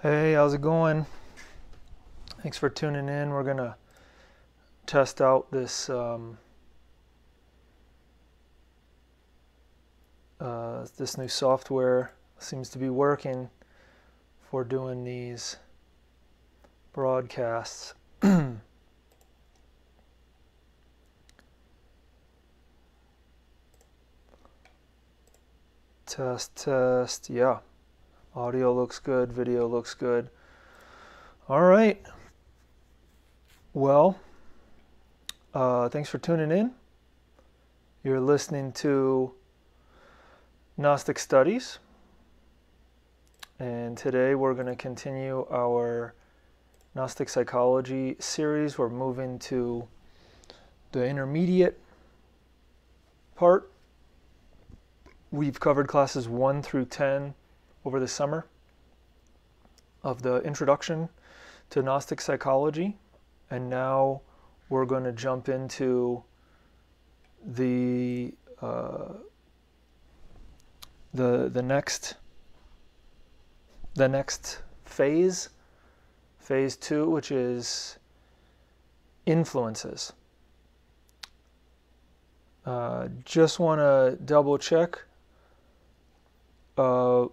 Hey, how's it going? Thanks for tuning in. We're going to test out this um, uh, this new software. Seems to be working for doing these broadcasts. test, test. Yeah. Audio looks good, video looks good. All right. Well, uh, thanks for tuning in. You're listening to Gnostic Studies. And today we're going to continue our Gnostic Psychology series. We're moving to the intermediate part. We've covered classes 1 through 10 over the summer of the introduction to Gnostic psychology, and now we're going to jump into the uh, the the next the next phase, phase two, which is influences. Uh, just want to double check. Uh,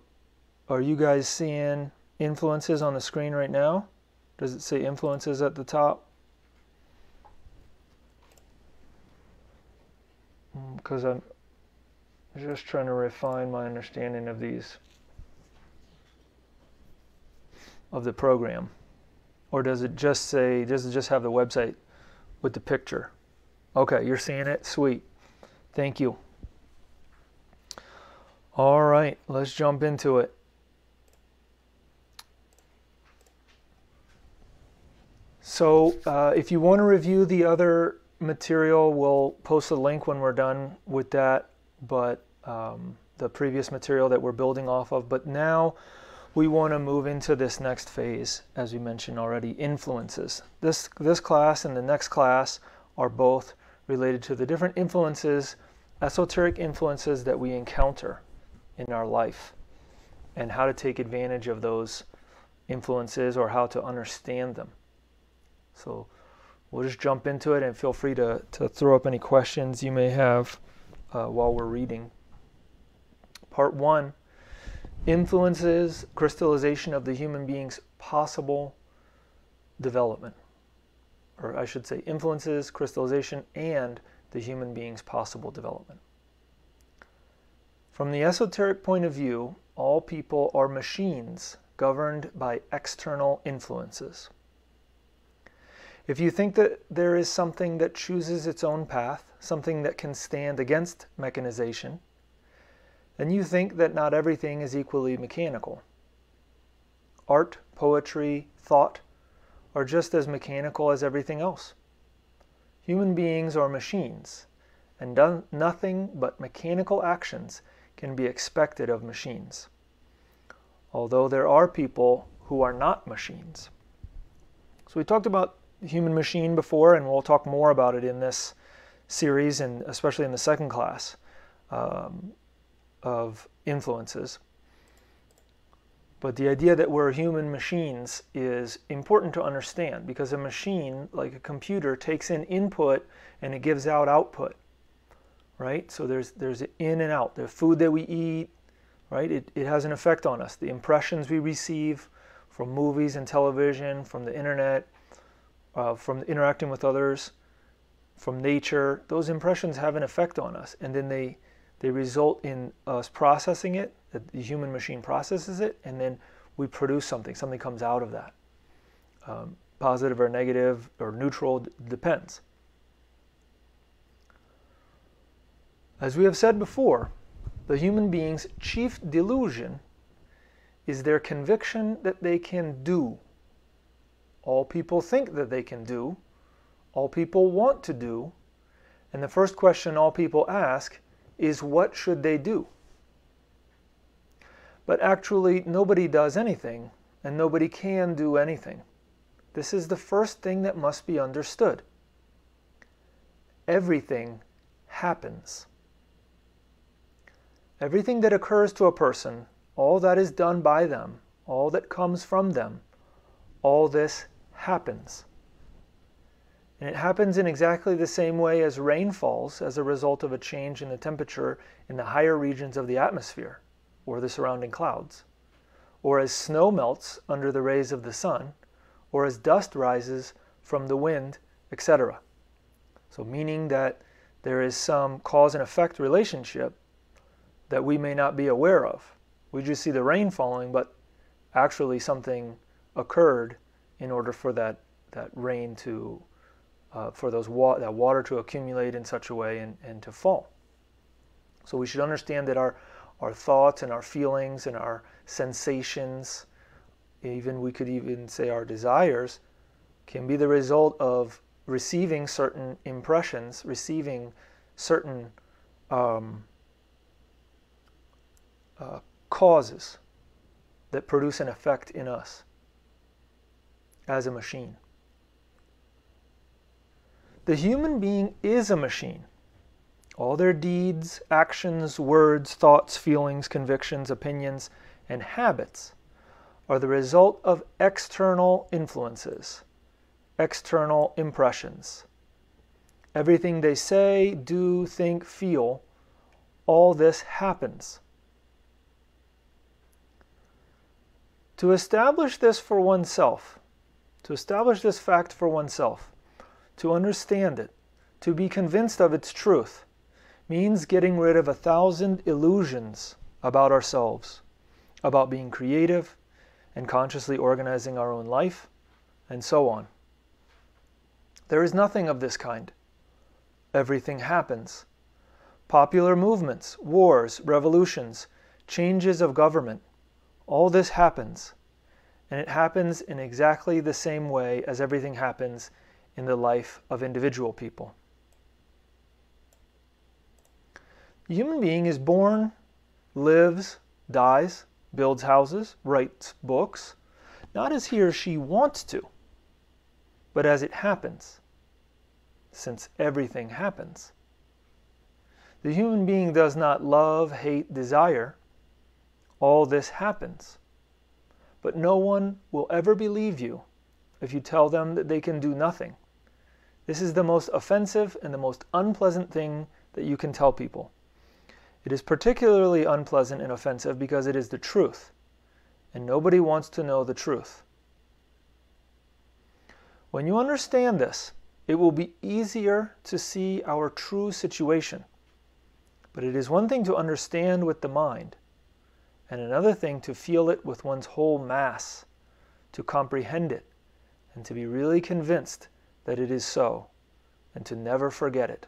are you guys seeing influences on the screen right now? Does it say influences at the top? Because mm, I'm just trying to refine my understanding of these, of the program. Or does it just say, does it just have the website with the picture? Okay, you're seeing it? Sweet. Thank you. All right, let's jump into it. So uh, if you want to review the other material, we'll post a link when we're done with that, but um, the previous material that we're building off of. But now we want to move into this next phase, as we mentioned already, influences. This, this class and the next class are both related to the different influences, esoteric influences that we encounter in our life and how to take advantage of those influences or how to understand them. So we'll just jump into it and feel free to, to throw up any questions you may have uh, while we're reading. Part one influences crystallization of the human being's possible development. Or I should say, influences crystallization and the human being's possible development. From the esoteric point of view, all people are machines governed by external influences. If you think that there is something that chooses its own path, something that can stand against mechanization, then you think that not everything is equally mechanical. Art, poetry, thought are just as mechanical as everything else. Human beings are machines, and nothing but mechanical actions can be expected of machines. Although there are people who are not machines. So we talked about human machine before, and we'll talk more about it in this series, and especially in the second class um, of influences. But the idea that we're human machines is important to understand because a machine, like a computer, takes in input and it gives out output, right? So there's there's in and out. The food that we eat, right? It, it has an effect on us. The impressions we receive from movies and television, from the internet, uh, from interacting with others, from nature, those impressions have an effect on us, and then they they result in us processing it. The human machine processes it, and then we produce something. Something comes out of that, um, positive or negative or neutral depends. As we have said before, the human being's chief delusion is their conviction that they can do all people think that they can do, all people want to do, and the first question all people ask is what should they do? But actually, nobody does anything, and nobody can do anything. This is the first thing that must be understood. Everything happens. Everything that occurs to a person, all that is done by them, all that comes from them, all this happens. And it happens in exactly the same way as rain falls as a result of a change in the temperature in the higher regions of the atmosphere or the surrounding clouds, or as snow melts under the rays of the sun, or as dust rises from the wind, etc. So, meaning that there is some cause and effect relationship that we may not be aware of. We just see the rain falling, but actually something occurred in order for that, that rain to, uh, for those wa- that water to accumulate in such a way and, and to fall. So we should understand that our, our thoughts and our feelings and our sensations, even we could even say our desires, can be the result of receiving certain impressions, receiving certain um, uh, causes that produce an effect in us as a machine. The human being is a machine. All their deeds, actions, words, thoughts, feelings, convictions, opinions, and habits are the result of external influences, external impressions. Everything they say, do, think, feel, all this happens. To establish this for oneself, to establish this fact for oneself, to understand it, to be convinced of its truth, means getting rid of a thousand illusions about ourselves, about being creative and consciously organizing our own life, and so on. There is nothing of this kind. Everything happens. Popular movements, wars, revolutions, changes of government, all this happens. And it happens in exactly the same way as everything happens in the life of individual people. The human being is born, lives, dies, builds houses, writes books, not as he or she wants to, but as it happens, since everything happens. The human being does not love, hate, desire. All this happens. But no one will ever believe you if you tell them that they can do nothing. This is the most offensive and the most unpleasant thing that you can tell people. It is particularly unpleasant and offensive because it is the truth, and nobody wants to know the truth. When you understand this, it will be easier to see our true situation. But it is one thing to understand with the mind, and another thing to feel it with one's whole mass, to comprehend it, and to be really convinced that it is so, and to never forget it.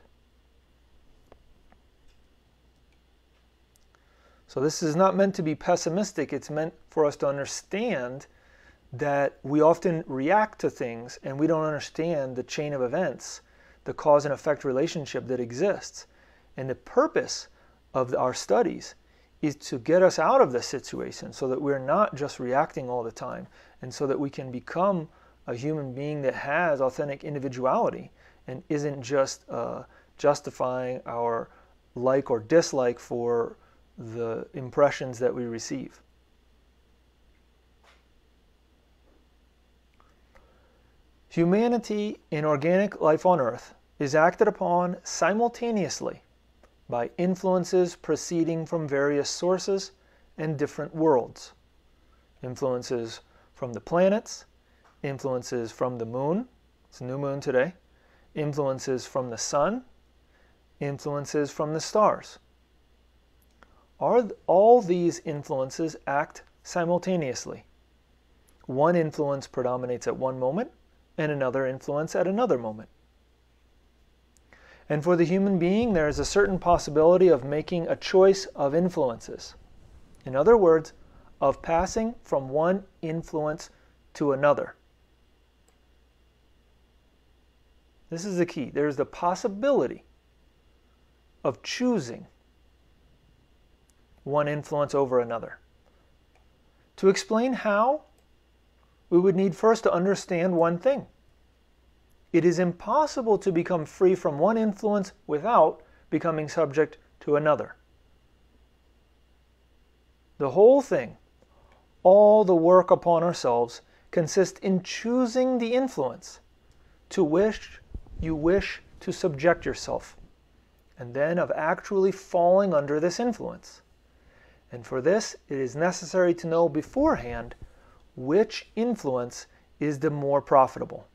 So this is not meant to be pessimistic, it's meant for us to understand that we often react to things and we don't understand the chain of events, the cause and effect relationship that exists. And the purpose of our studies is to get us out of this situation so that we're not just reacting all the time and so that we can become a human being that has authentic individuality and isn't just uh, justifying our like or dislike for the impressions that we receive. Humanity in organic life on earth is acted upon simultaneously by influences proceeding from various sources and different worlds. Influences from the planets, influences from the moon, it's a new moon today, influences from the sun, influences from the stars. Are all these influences act simultaneously? One influence predominates at one moment and another influence at another moment. And for the human being, there is a certain possibility of making a choice of influences. In other words, of passing from one influence to another. This is the key. There is the possibility of choosing one influence over another. To explain how, we would need first to understand one thing. It is impossible to become free from one influence without becoming subject to another. The whole thing, all the work upon ourselves consists in choosing the influence to which you wish to subject yourself, and then of actually falling under this influence. And for this, it is necessary to know beforehand which influence is the more profitable.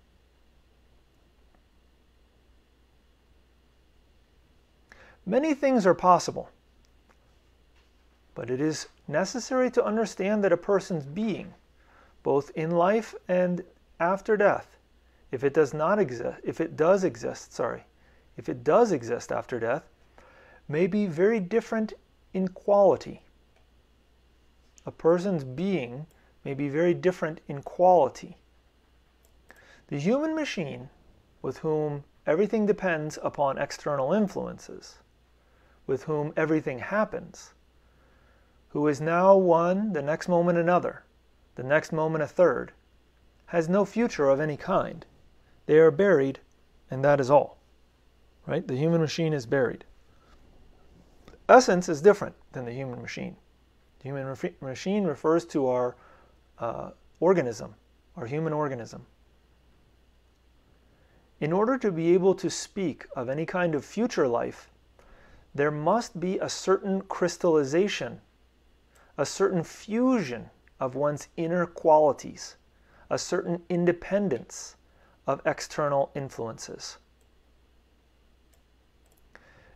Many things are possible, but it is necessary to understand that a person's being, both in life and after death, if it does not exist, if it does exist, sorry, if it does exist after death, may be very different in quality. A person's being may be very different in quality. The human machine, with whom everything depends upon external influences, with whom everything happens, who is now one, the next moment another, the next moment a third, has no future of any kind. They are buried, and that is all. Right? The human machine is buried. Essence is different than the human machine. The human machine refers to our uh, organism, our human organism. In order to be able to speak of any kind of future life, there must be a certain crystallization, a certain fusion of one's inner qualities, a certain independence of external influences.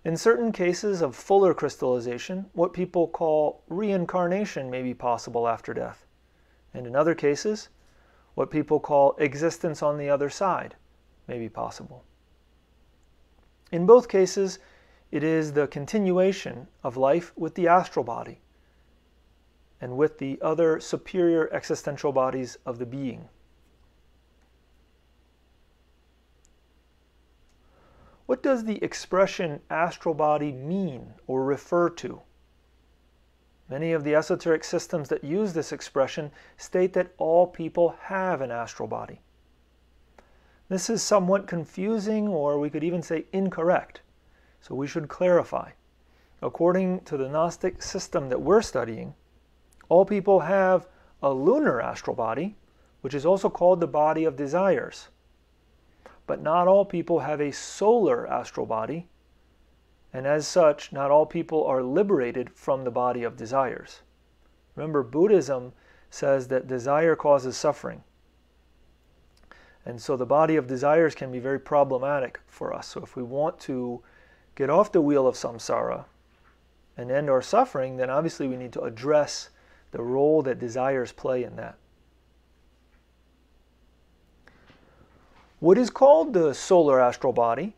In certain cases of fuller crystallization, what people call reincarnation may be possible after death. And in other cases, what people call existence on the other side may be possible. In both cases, it is the continuation of life with the astral body and with the other superior existential bodies of the being. What does the expression astral body mean or refer to? Many of the esoteric systems that use this expression state that all people have an astral body. This is somewhat confusing, or we could even say incorrect, so we should clarify. According to the Gnostic system that we're studying, all people have a lunar astral body, which is also called the body of desires. But not all people have a solar astral body, and as such, not all people are liberated from the body of desires. Remember, Buddhism says that desire causes suffering. And so the body of desires can be very problematic for us. So if we want to get off the wheel of samsara and end our suffering, then obviously we need to address the role that desires play in that. What is called the solar astral body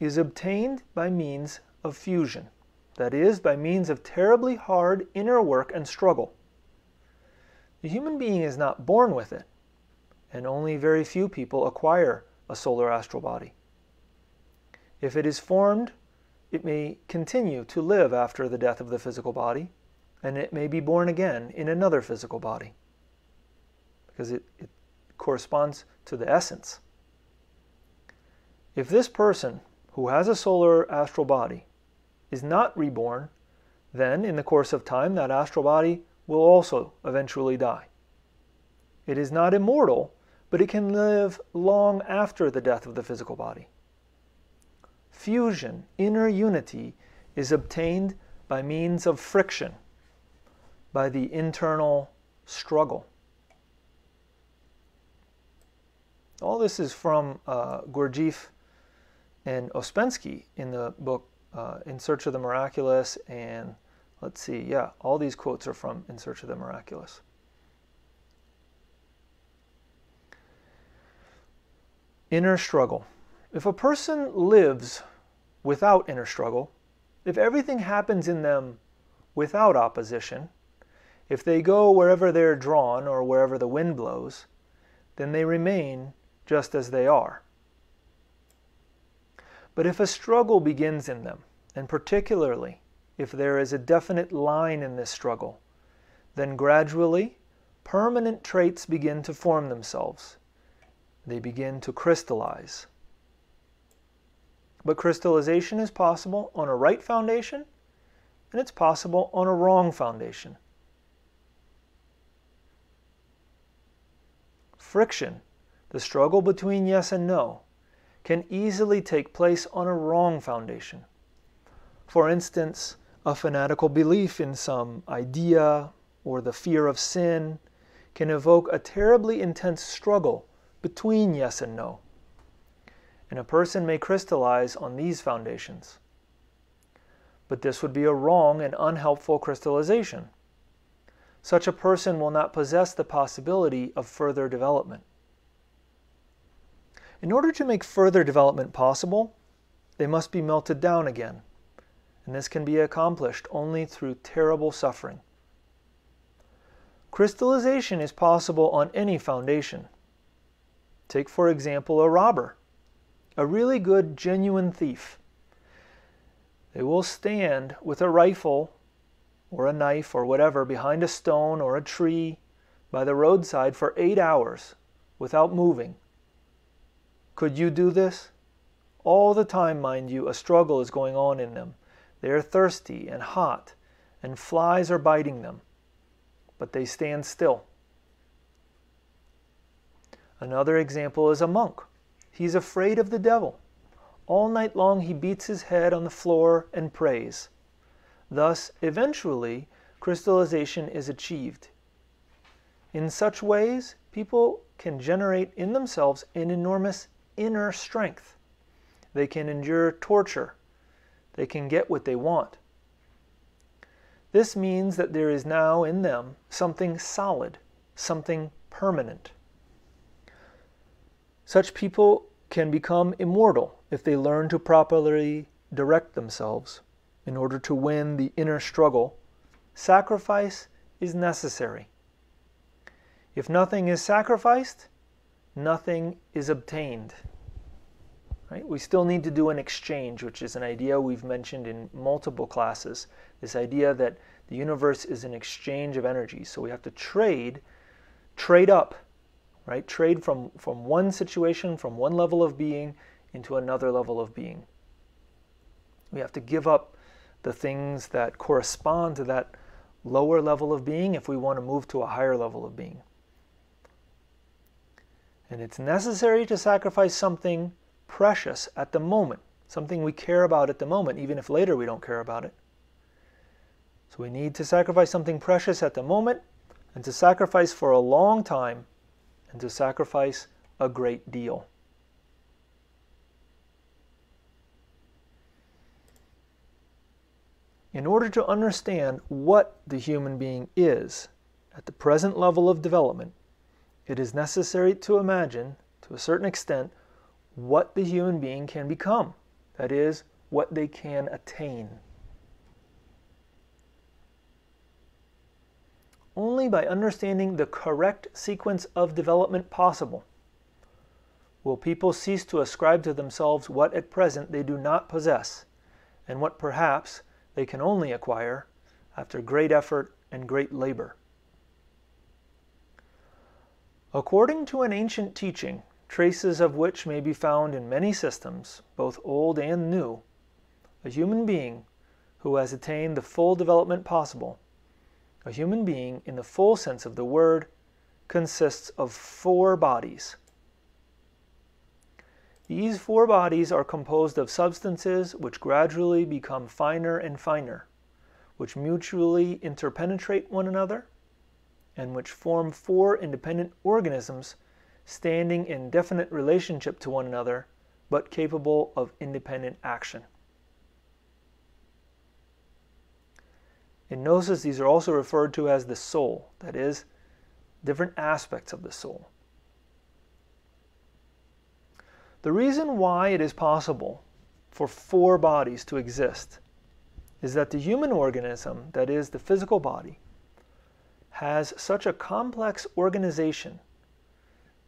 is obtained by means of fusion, that is, by means of terribly hard inner work and struggle. The human being is not born with it, and only very few people acquire a solar astral body. If it is formed, it may continue to live after the death of the physical body, and it may be born again in another physical body, because it, it corresponds to the essence. If this person who has a solar astral body is not reborn, then in the course of time that astral body will also eventually die. It is not immortal, but it can live long after the death of the physical body. Fusion, inner unity, is obtained by means of friction, by the internal struggle. All this is from uh, Gurdjieff and Ouspensky in the book uh, In Search of the Miraculous, and let's see, yeah, all these quotes are from In Search of the Miraculous. Inner struggle. If a person lives without inner struggle, if everything happens in them without opposition, if they go wherever they're drawn or wherever the wind blows, then they remain just as they are. But if a struggle begins in them, and particularly if there is a definite line in this struggle, then gradually permanent traits begin to form themselves. They begin to crystallize. But crystallization is possible on a right foundation, and it's possible on a wrong foundation. friction, the struggle between yes and no, can easily take place on a wrong foundation. For instance, a fanatical belief in some idea or the fear of sin can evoke a terribly intense struggle between yes and no. And a person may crystallize on these foundations. But this would be a wrong and unhelpful crystallization. Such a person will not possess the possibility of further development. In order to make further development possible, they must be melted down again and this can be accomplished only through terrible suffering. Crystallization is possible on any foundation. Take, for example, a robber, a really good, genuine thief. They will stand with a rifle or a knife or whatever behind a stone or a tree by the roadside for eight hours without moving. Could you do this? All the time, mind you, a struggle is going on in them. They are thirsty and hot, and flies are biting them, but they stand still. Another example is a monk. He's afraid of the devil. All night long he beats his head on the floor and prays. Thus, eventually, crystallization is achieved. In such ways, people can generate in themselves an enormous inner strength. They can endure torture they can get what they want. This means that there is now in them something solid, something permanent. Such people can become immortal if they learn to properly direct themselves in order to win the inner struggle. Sacrifice is necessary. If nothing is sacrificed, nothing is obtained. Right? We still need to do an exchange, which is an idea we've mentioned in multiple classes. This idea that the universe is an exchange of energy. So we have to trade, trade up, right? Trade from, from one situation, from one level of being into another level of being. We have to give up the things that correspond to that lower level of being if we want to move to a higher level of being. And it's necessary to sacrifice something precious at the moment, something we care about at the moment, even if later we don't care about it. So we need to sacrifice something precious at the moment, and to sacrifice for a long time, and to sacrifice a great deal. In order to understand what the human being is at the present level of development, it is necessary to imagine, to a certain extent, what the human being can become. That is, what they can attain. Only by understanding the correct sequence of development possible will people cease to ascribe to themselves what at present they do not possess, and what perhaps they can only acquire after great effort and great labor. According to an ancient teaching, traces of which may be found in many systems, both old and new, a human being who has attained the full development possible, a human being in the full sense of the word, consists of four bodies. These four bodies are composed of substances which gradually become finer and finer, which mutually interpenetrate one another, and which form four independent organisms standing in definite relationship to one another, but capable of independent action. In Gnosis, these are also referred to as the soul, that is, different aspects of the soul. The reason why it is possible for four bodies to exist is that the human organism, that is, the physical body, has such a complex organization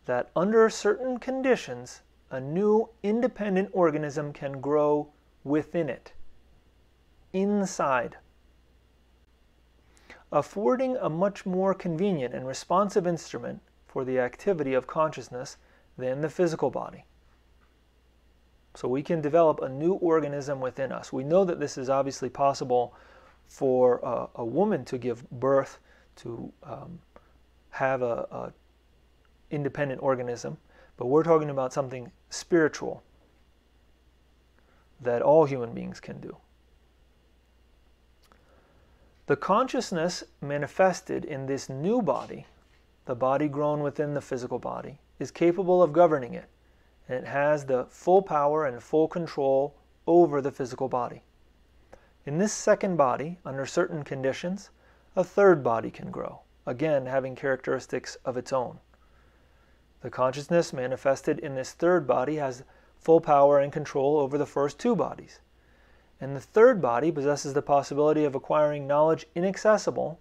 that under certain conditions, a new independent organism can grow within it, inside, affording a much more convenient and responsive instrument for the activity of consciousness than the physical body. So we can develop a new organism within us. We know that this is obviously possible for a, woman to give birth, to um, have a, a independent organism, but we're talking about something spiritual that all human beings can do. The consciousness manifested in this new body, the body grown within the physical body, is capable of governing it, and it has the full power and full control over the physical body. In this second body, under certain conditions, a third body can grow, again having characteristics of its own. The consciousness manifested in this third body has full power and control over the first two bodies. And the third body possesses the possibility of acquiring knowledge inaccessible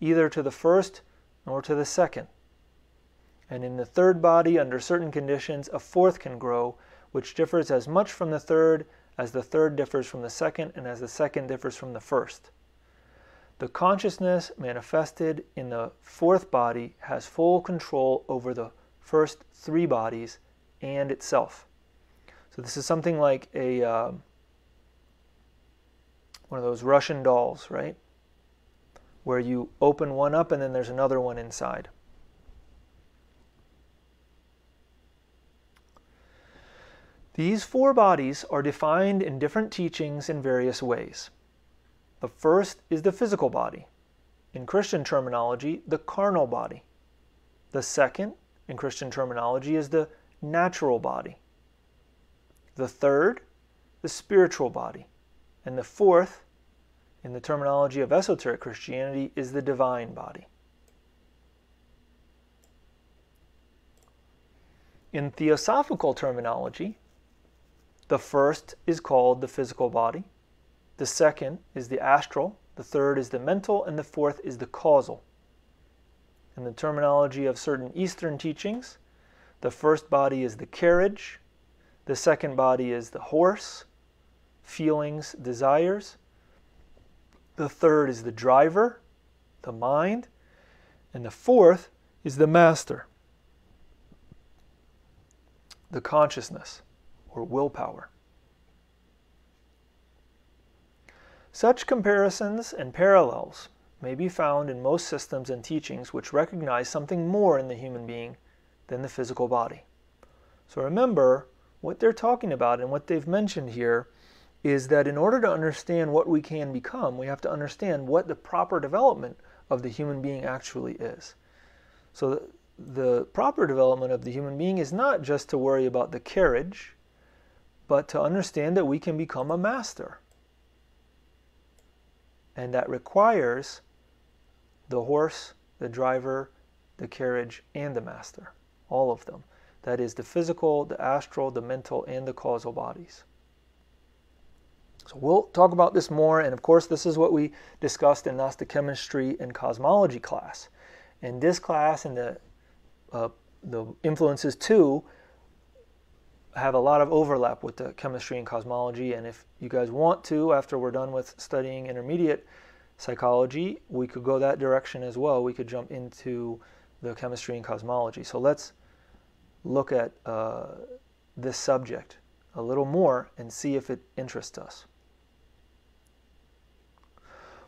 either to the first nor to the second. And in the third body, under certain conditions, a fourth can grow, which differs as much from the third as the third differs from the second and as the second differs from the first. The consciousness manifested in the fourth body has full control over the first three bodies and itself. So this is something like a uh, one of those Russian dolls, right? Where you open one up and then there's another one inside. These four bodies are defined in different teachings in various ways. The first is the physical body. In Christian terminology, the carnal body. The second, in Christian terminology, is the natural body. The third, the spiritual body. And the fourth, in the terminology of esoteric Christianity, is the divine body. In theosophical terminology, the first is called the physical body, the second is the astral, the third is the mental, and the fourth is the causal. In the terminology of certain Eastern teachings, the first body is the carriage, the second body is the horse, feelings, desires. The third is the driver, the mind. And the fourth is the master, the consciousness or willpower. Such comparisons and parallels may be found in most systems and teachings which recognize something more in the human being than the physical body. So remember, what they're talking about and what they've mentioned here is that in order to understand what we can become, we have to understand what the proper development of the human being actually is. So the, the proper development of the human being is not just to worry about the carriage, but to understand that we can become a master. And that requires the horse, the driver, the carriage, and the master, all of them. That is the physical, the astral, the mental, and the causal bodies. So we'll talk about this more, and of course, this is what we discussed in Gnostic chemistry and cosmology class. In this class, and the uh, the influences too, have a lot of overlap with the chemistry and cosmology. And if you guys want to, after we're done with studying intermediate psychology, we could go that direction as well. We could jump into the chemistry and cosmology. So let's look at uh, this subject a little more and see if it interests us.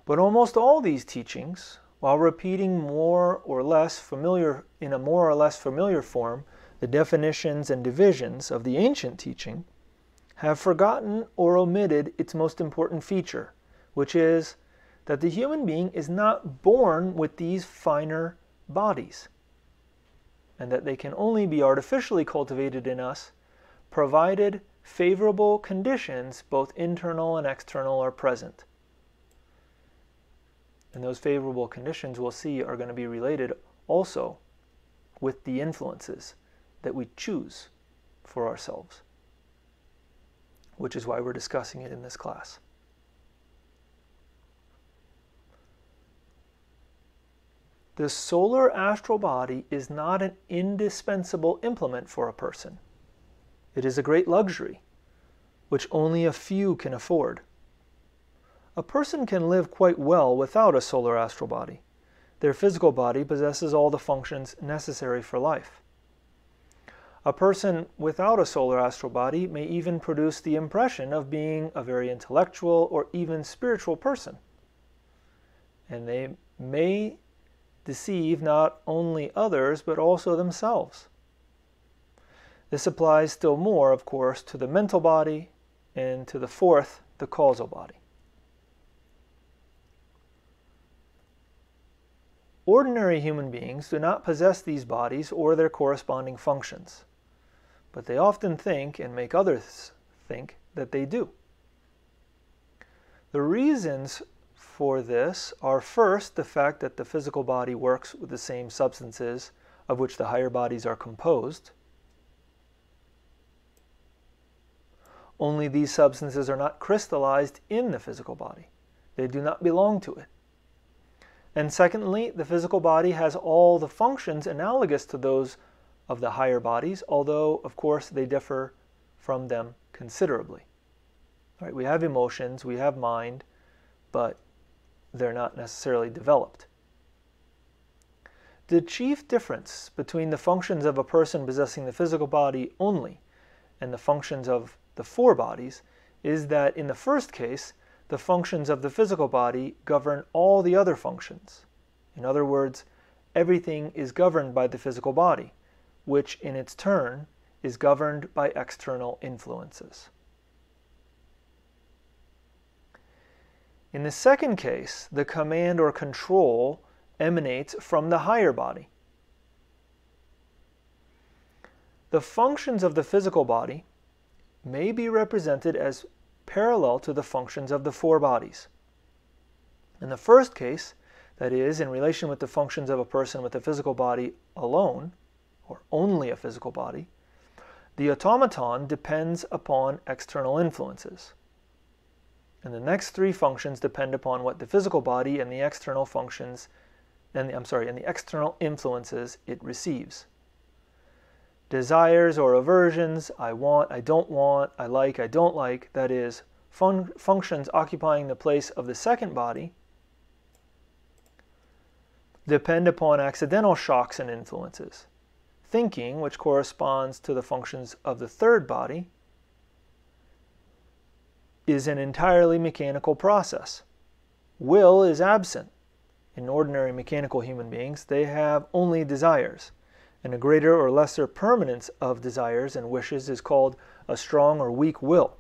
But almost all these teachings, while repeating more or less familiar in a more or less familiar form the definitions and divisions of the ancient teaching, have forgotten or omitted its most important feature, which is that the human being is not born with these finer bodies and that they can only be artificially cultivated in us provided favorable conditions, both internal and external, are present. And those favorable conditions we'll see are going to be related also with the influences that we choose for ourselves, which is why we're discussing it in this class. The solar astral body is not an indispensable implement for a person. It is a great luxury, which only a few can afford. A person can live quite well without a solar astral body. Their physical body possesses all the functions necessary for life. A person without a solar astral body may even produce the impression of being a very intellectual or even spiritual person. And they may deceive not only others but also themselves. This applies still more, of course, to the mental body and to the fourth, the causal body. Ordinary human beings do not possess these bodies or their corresponding functions, but they often think and make others think that they do. The reasons for this are first the fact that the physical body works with the same substances of which the higher bodies are composed. Only these substances are not crystallized in the physical body. They do not belong to it. And secondly, the physical body has all the functions analogous to those of the higher bodies, although, of course, they differ from them considerably. All right, we have emotions, we have mind, but they're not necessarily developed. The chief difference between the functions of a person possessing the physical body only and the functions of the four bodies is that in the first case, the functions of the physical body govern all the other functions. In other words, everything is governed by the physical body, which in its turn is governed by external influences. In the second case, the command or control emanates from the higher body. The functions of the physical body may be represented as parallel to the functions of the four bodies. In the first case, that is, in relation with the functions of a person with a physical body alone, or only a physical body, the automaton depends upon external influences. And the next three functions depend upon what the physical body and the external functions, and the, I'm sorry, and the external influences it receives. Desires or aversions, I want, I don't want, I like, I don't like, that is, fun functions occupying the place of the second body, depend upon accidental shocks and influences. Thinking, which corresponds to the functions of the third body, is an entirely mechanical process. Will is absent. In ordinary mechanical human beings, they have only desires, and a greater or lesser permanence of desires and wishes is called a strong or weak will.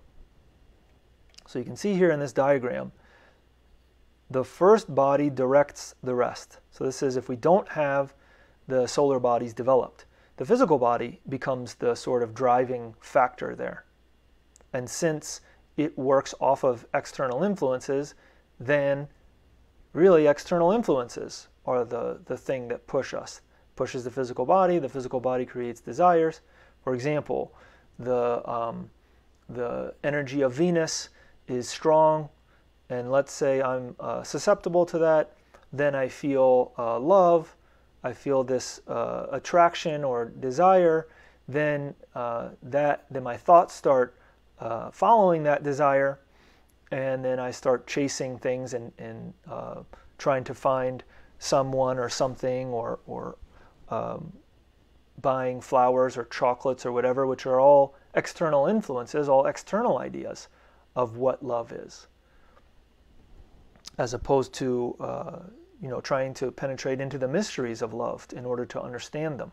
So you can see here in this diagram, the first body directs the rest. So this is if we don't have the solar bodies developed. The physical body becomes the sort of driving factor there. And since it works off of external influences, then really external influences are the, the thing that push us. Pushes the physical body, the physical body creates desires. For example, the, um, the energy of Venus is strong, and let's say I'm uh, susceptible to that, then I feel uh, love, I feel this uh, attraction or desire, then uh, that then my thoughts start uh, following that desire, and then I start chasing things and, and uh, trying to find someone or something or, or um, buying flowers or chocolates or whatever, which are all external influences, all external ideas of what love is, as opposed to uh, you know trying to penetrate into the mysteries of love in order to understand them.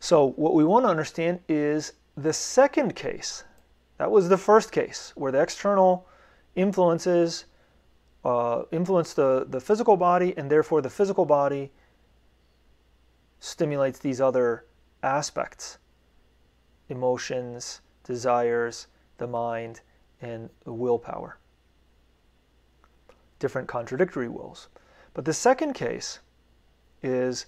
So what we want to understand is the second case, that was the first case where the external influences uh, influence the, the physical body, and therefore the physical body stimulates these other aspects emotions, desires, the mind, and the willpower. Different contradictory wills. But the second case is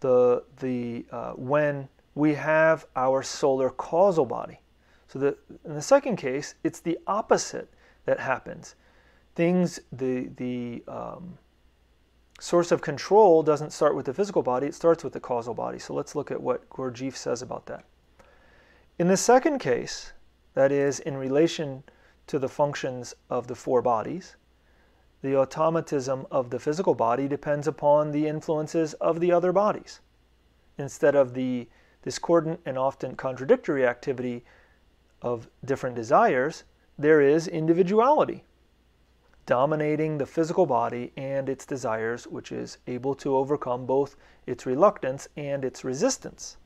the, the uh, when we have our solar causal body. So that in the second case, it's the opposite that happens. Things, the, the um, source of control doesn't start with the physical body, it starts with the causal body. So let's look at what Gurdjieff says about that. In the second case, that is, in relation to the functions of the four bodies, the automatism of the physical body depends upon the influences of the other bodies instead of the discordant and often contradictory activity of different desires, there is individuality. Dominating the physical body and its desires, which is able to overcome both its reluctance and its resistance.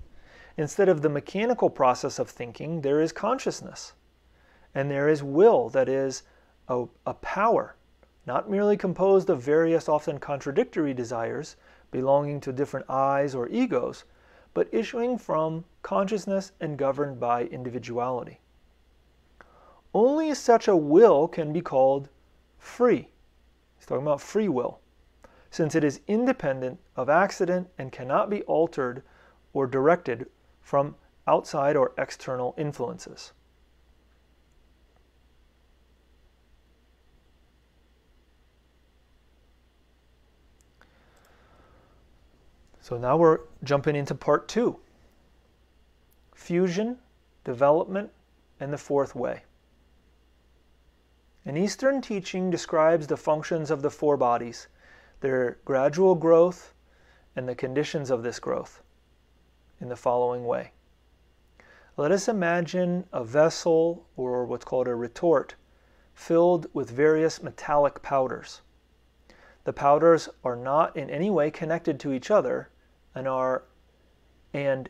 Instead of the mechanical process of thinking, there is consciousness. And there is will, that is, a, a power, not merely composed of various, often contradictory desires belonging to different eyes or egos, but issuing from consciousness and governed by individuality. Only such a will can be called free. He's talking about free will, since it is independent of accident and cannot be altered or directed from outside or external influences. So now we're jumping into part two fusion, development, and the fourth way. An Eastern teaching describes the functions of the four bodies, their gradual growth, and the conditions of this growth in the following way. Let us imagine a vessel, or what's called a retort, filled with various metallic powders. The powders are not in any way connected to each other and are and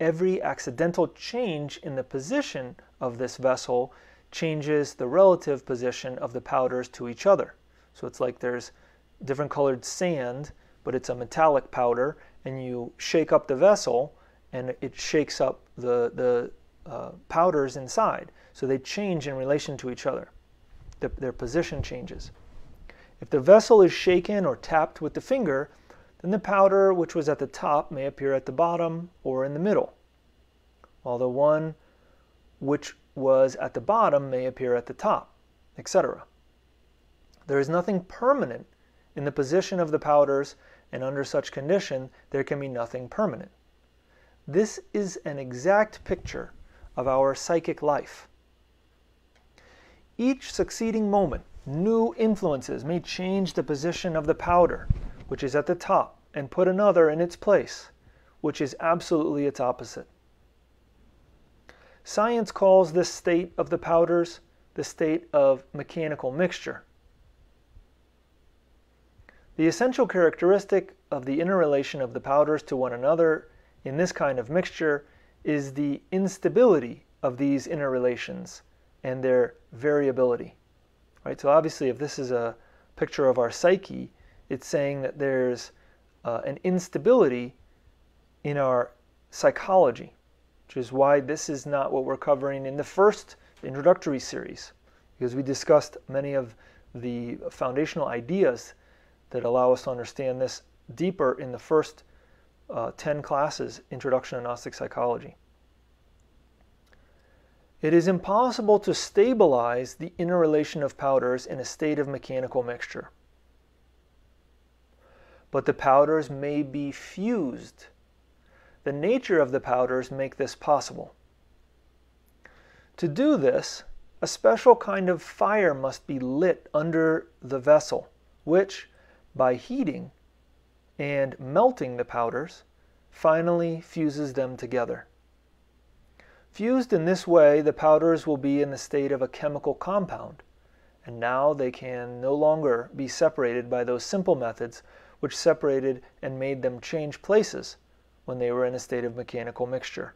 every accidental change in the position of this vessel changes the relative position of the powders to each other. So it's like there's different colored sand, but it's a metallic powder, and you shake up the vessel, and it shakes up the, the uh, powders inside. So they change in relation to each other. The, their position changes. If the vessel is shaken or tapped with the finger, then the powder which was at the top may appear at the bottom or in the middle, while the one which was at the bottom may appear at the top, etc. There is nothing permanent in the position of the powders, and under such condition there can be nothing permanent. This is an exact picture of our psychic life. Each succeeding moment, new influences may change the position of the powder, which is at the top, and put another in its place, which is absolutely its opposite. Science calls this state of the powders the state of mechanical mixture. The essential characteristic of the interrelation of the powders to one another in this kind of mixture is the instability of these interrelations and their variability. Right? So obviously if this is a picture of our psyche, it's saying that there's uh, an instability in our psychology which is why this is not what we're covering in the first introductory series, because we discussed many of the foundational ideas that allow us to understand this deeper in the first uh, 10 classes, Introduction to Gnostic Psychology. It is impossible to stabilize the interrelation of powders in a state of mechanical mixture. But the powders may be fused the nature of the powders make this possible. To do this, a special kind of fire must be lit under the vessel, which, by heating and melting the powders, finally fuses them together. Fused in this way, the powders will be in the state of a chemical compound, and now they can no longer be separated by those simple methods which separated and made them change places when they were in a state of mechanical mixture.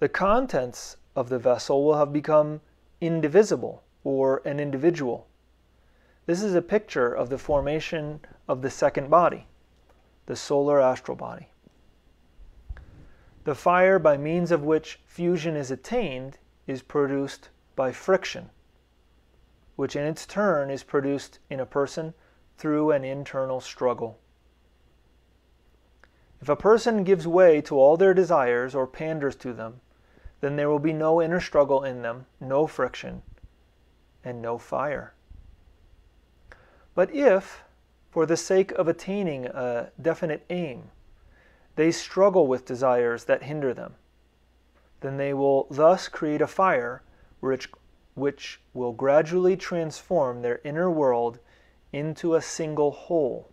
The contents of the vessel will have become indivisible or an individual. This is a picture of the formation of the second body, the solar astral body. The fire by means of which fusion is attained is produced by friction, which in its turn is produced in a person through an internal struggle. If a person gives way to all their desires or panders to them, then there will be no inner struggle in them, no friction, and no fire. But if, for the sake of attaining a definite aim, they struggle with desires that hinder them, then they will thus create a fire which, which will gradually transform their inner world into a single whole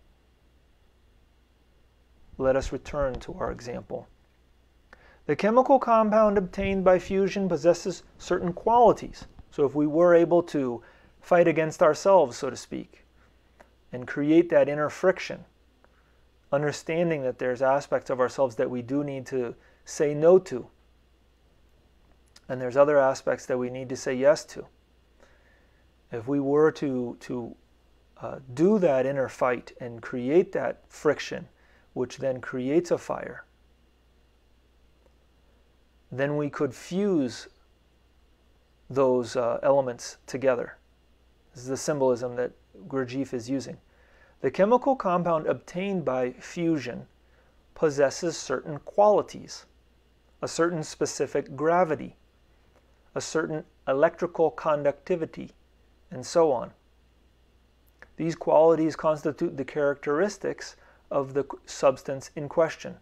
let us return to our example. The chemical compound obtained by fusion possesses certain qualities. So if we were able to fight against ourselves, so to speak, and create that inner friction, understanding that there's aspects of ourselves that we do need to say no to, and there's other aspects that we need to say yes to. If we were to, to uh, do that inner fight and create that friction, which then creates a fire, then we could fuse those uh, elements together. This is the symbolism that Gurdjieff is using. The chemical compound obtained by fusion possesses certain qualities, a certain specific gravity, a certain electrical conductivity, and so on. These qualities constitute the characteristics of the substance in question.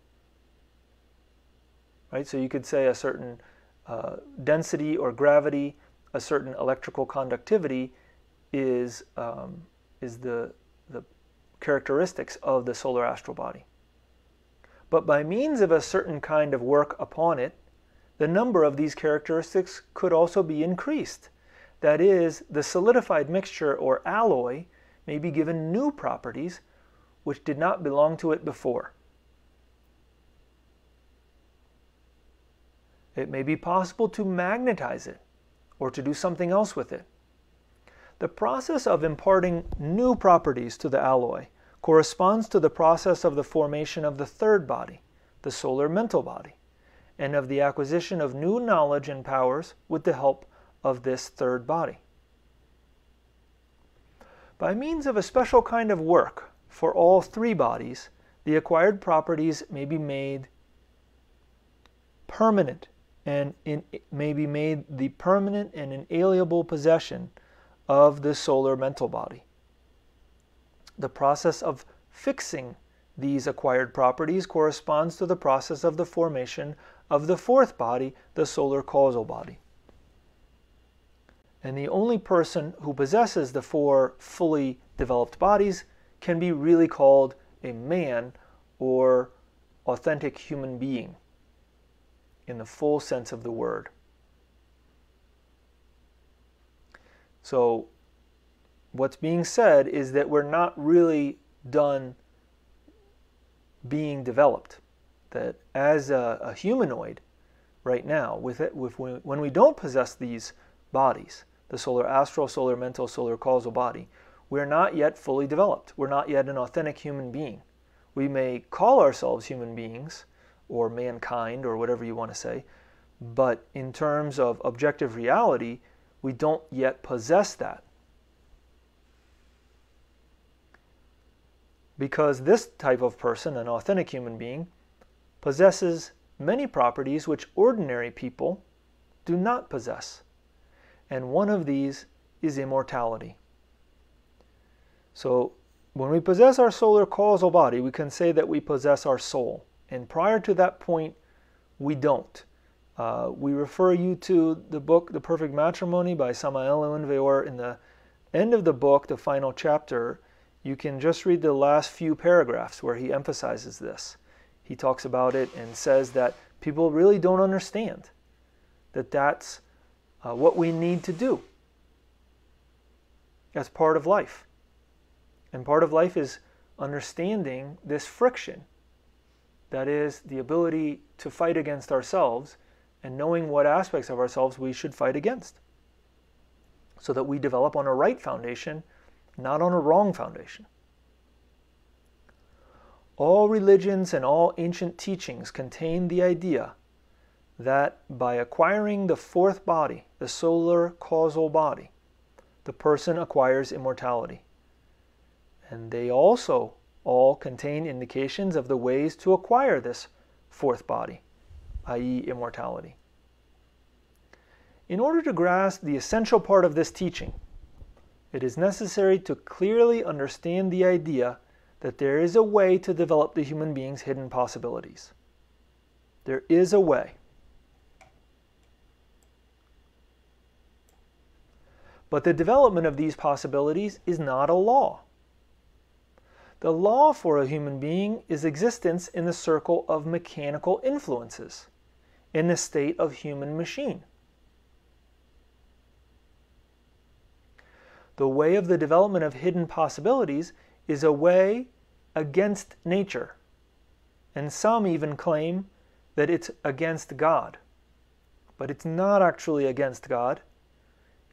Right? So you could say a certain uh, density or gravity, a certain electrical conductivity is, um, is the, the characteristics of the solar astral body. But by means of a certain kind of work upon it, the number of these characteristics could also be increased. That is, the solidified mixture or alloy may be given new properties which did not belong to it before. It may be possible to magnetize it or to do something else with it. The process of imparting new properties to the alloy corresponds to the process of the formation of the third body, the solar mental body, and of the acquisition of new knowledge and powers with the help of this third body. By means of a special kind of work for all three bodies, the acquired properties may be made permanent and in, may be made the permanent and inalienable possession of the solar mental body. The process of fixing these acquired properties corresponds to the process of the formation of the fourth body, the solar causal body. And the only person who possesses the four fully developed bodies can be really called a man or authentic human being in the full sense of the word. So, what's being said is that we're not really done being developed. That as a, a humanoid right now, with it, with, when we don't possess these bodies, the solar astral, solar mental, solar causal body, we're not yet fully developed. We're not yet an authentic human being. We may call ourselves human beings or mankind or whatever you want to say, but in terms of objective reality, we don't yet possess that. because this type of person, an authentic human being, possesses many properties which ordinary people do not possess. And one of these is immortality. So, when we possess our solar causal body, we can say that we possess our soul. And prior to that point, we don't. Uh, we refer you to the book, The Perfect Matrimony by Samael Weor. In the end of the book, the final chapter, you can just read the last few paragraphs where he emphasizes this. He talks about it and says that people really don't understand that that's uh, what we need to do as part of life. And part of life is understanding this friction. That is, the ability to fight against ourselves and knowing what aspects of ourselves we should fight against. So that we develop on a right foundation not on a wrong foundation. All religions and all ancient teachings contain the idea that by acquiring the fourth body, the solar causal body, the person acquires immortality. And they also all contain indications of the ways to acquire this fourth body, i.e., immortality. In order to grasp the essential part of this teaching, it is necessary to clearly understand the idea that there is a way to develop the human being's hidden possibilities. There is a way. But the development of these possibilities is not a law. The law for a human being is existence in the circle of mechanical influences, in the state of human machine. the way of the development of hidden possibilities is a way against nature. And some even claim that it's against God. But it's not actually against God.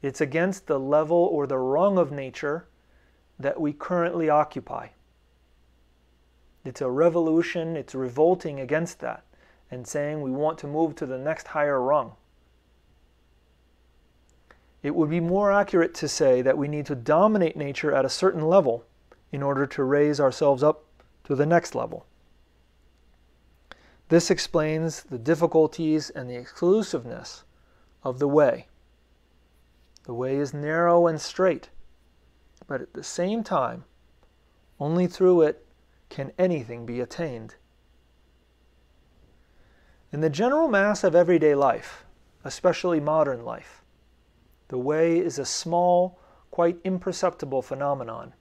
It's against the level or the rung of nature that we currently occupy. It's a revolution, it's revolting against that and saying we want to move to the next higher rung. It would be more accurate to say that we need to dominate nature at a certain level in order to raise ourselves up to the next level. This explains the difficulties and the exclusiveness of the way. The way is narrow and straight, but at the same time, only through it can anything be attained. In the general mass of everyday life, especially modern life, the way is a small, quite imperceptible phenomenon,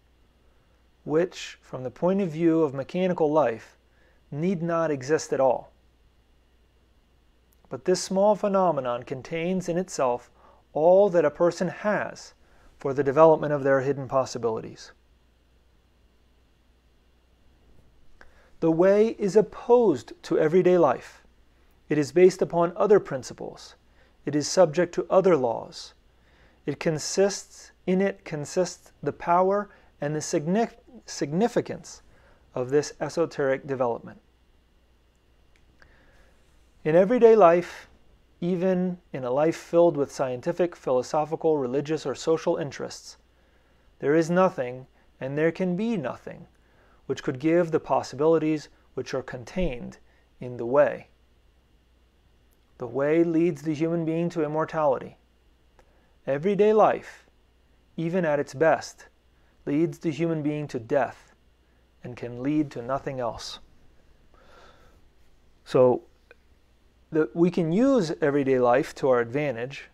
which, from the point of view of mechanical life, need not exist at all. But this small phenomenon contains in itself all that a person has for the development of their hidden possibilities. The way is opposed to everyday life. It is based upon other principles. It is subject to other laws. It consists, in it consists the power and the significance of this esoteric development. In everyday life, even in a life filled with scientific, philosophical, religious, or social interests, there is nothing, and there can be nothing, which could give the possibilities which are contained in the way. The way leads the human being to immortality. Everyday life, even at its best, leads the human being to death and can lead to nothing else. So, that we can use everyday life to our advantage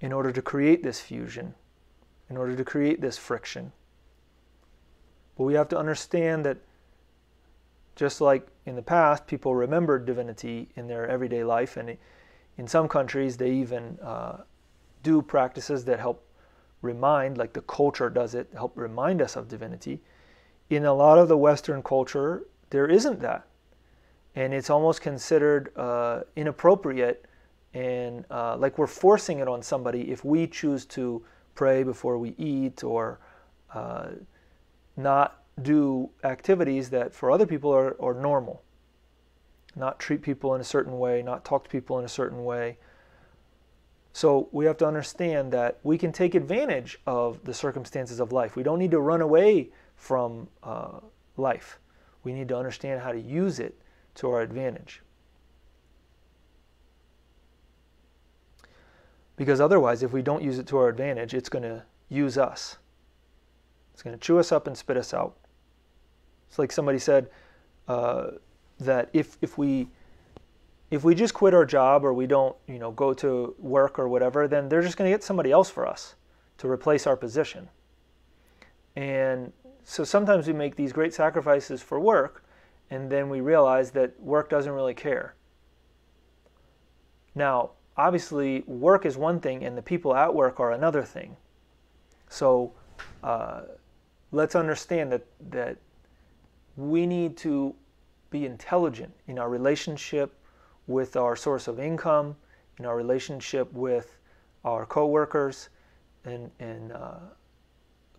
in order to create this fusion, in order to create this friction. But we have to understand that just like in the past, people remembered divinity in their everyday life, and in some countries, they even uh, do practices that help remind, like the culture does it, help remind us of divinity. In a lot of the Western culture, there isn't that and it's almost considered uh, inappropriate and uh, like we're forcing it on somebody if we choose to pray before we eat or uh, not do activities that for other people are, are normal not treat people in a certain way not talk to people in a certain way so we have to understand that we can take advantage of the circumstances of life we don't need to run away from uh, life we need to understand how to use it to our advantage. Because otherwise, if we don't use it to our advantage, it's going to use us. It's going to chew us up and spit us out. It's like somebody said uh, that if, if we if we just quit our job or we don't you know go to work or whatever, then they're just going to get somebody else for us to replace our position. And so sometimes we make these great sacrifices for work, and then we realize that work doesn't really care. Now, obviously, work is one thing, and the people at work are another thing. So, uh, let's understand that that we need to be intelligent in our relationship with our source of income, in our relationship with our coworkers, and and uh,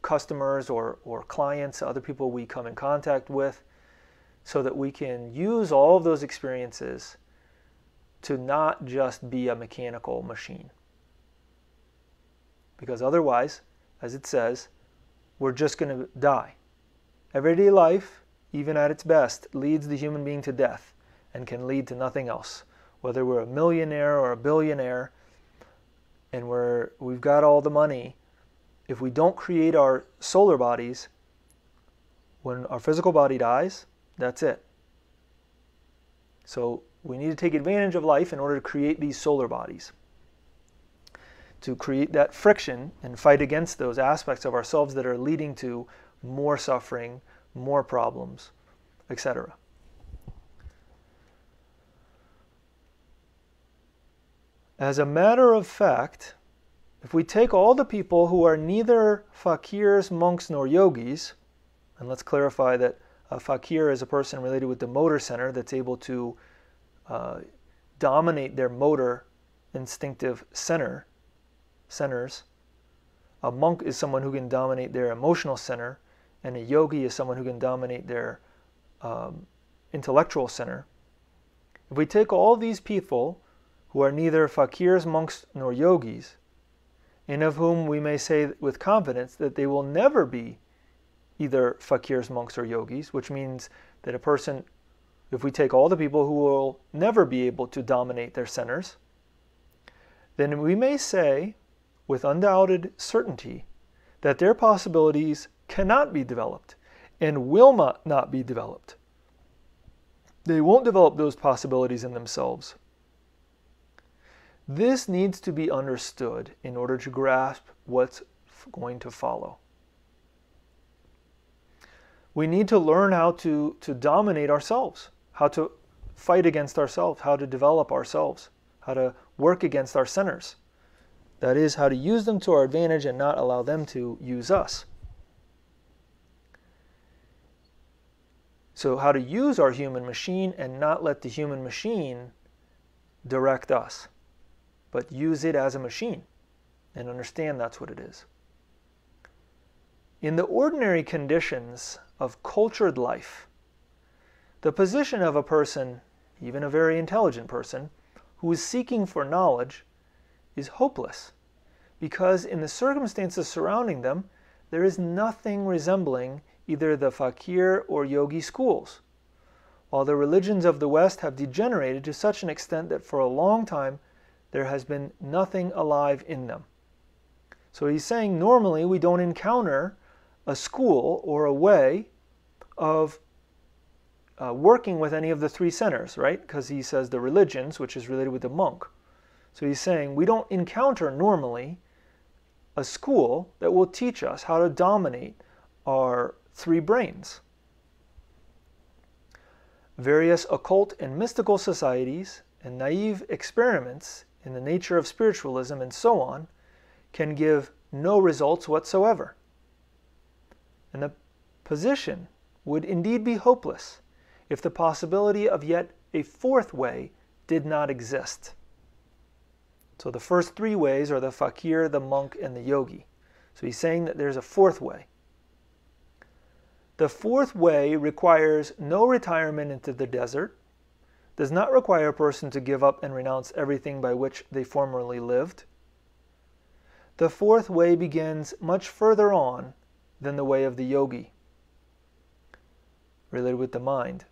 customers or or clients, other people we come in contact with so that we can use all of those experiences to not just be a mechanical machine. Because otherwise, as it says, we're just going to die. Everyday life, even at its best, leads the human being to death and can lead to nothing else. Whether we're a millionaire or a billionaire and we're, we've got all the money, if we don't create our solar bodies, when our physical body dies, that's it. So we need to take advantage of life in order to create these solar bodies. To create that friction and fight against those aspects of ourselves that are leading to more suffering, more problems, etc. As a matter of fact, if we take all the people who are neither fakirs, monks, nor yogis, and let's clarify that a fakir is a person related with the motor center that's able to uh, dominate their motor instinctive center centers. A monk is someone who can dominate their emotional center, and a yogi is someone who can dominate their um, intellectual center. If we take all these people who are neither fakirs, monks, nor yogis, and of whom we may say with confidence that they will never be either fakirs, monks, or yogis, which means that a person, if we take all the people who will never be able to dominate their centers, then we may say with undoubted certainty that their possibilities cannot be developed and will not not be developed. They won't develop those possibilities in themselves. This needs to be understood in order to grasp what's going to follow. We need to learn how to, to dominate ourselves, how to fight against ourselves, how to develop ourselves, how to work against our centers. That is, how to use them to our advantage and not allow them to use us. So, how to use our human machine and not let the human machine direct us, but use it as a machine and understand that's what it is. In the ordinary conditions of cultured life, the position of a person, even a very intelligent person, who is seeking for knowledge is hopeless because in the circumstances surrounding them, there is nothing resembling either the fakir or yogi schools. While the religions of the West have degenerated to such an extent that for a long time there has been nothing alive in them. So he's saying normally we don't encounter a school or a way of uh, working with any of the three centers, right? Because he says the religions, which is related with the monk. So he's saying we don't encounter normally a school that will teach us how to dominate our three brains. Various occult and mystical societies and naive experiments in the nature of spiritualism and so on can give no results whatsoever. And the position would indeed be hopeless if the possibility of yet a fourth way did not exist. So the first three ways are the fakir, the monk, and the yogi. So he's saying that there's a fourth way. The fourth way requires no retirement into the desert, does not require a person to give up and renounce everything by which they formerly lived. The fourth way begins much further on than the way of the yogi, related with the mind.